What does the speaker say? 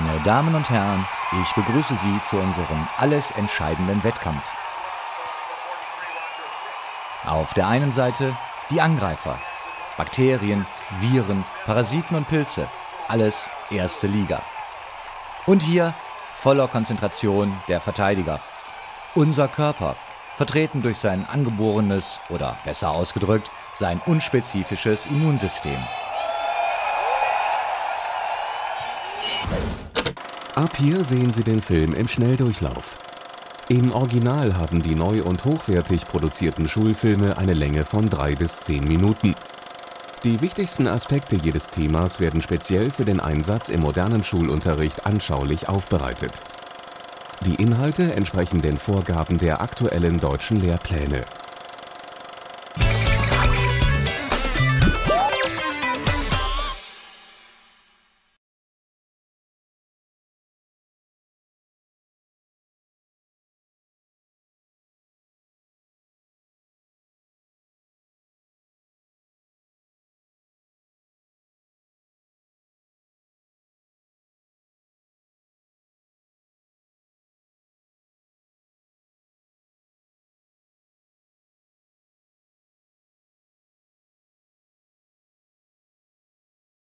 Meine Damen und Herren, ich begrüße Sie zu unserem alles entscheidenden Wettkampf. Auf der einen Seite die Angreifer. Bakterien, Viren, Parasiten und Pilze. Alles erste Liga. Und hier voller Konzentration der Verteidiger. Unser Körper, vertreten durch sein angeborenes oder besser ausgedrückt sein unspezifisches Immunsystem. Ab hier sehen Sie den Film im Schnelldurchlauf. Im Original haben die neu und hochwertig produzierten Schulfilme eine Länge von drei bis zehn Minuten. Die wichtigsten Aspekte jedes Themas werden speziell für den Einsatz im modernen Schulunterricht anschaulich aufbereitet. Die Inhalte entsprechen den Vorgaben der aktuellen deutschen Lehrpläne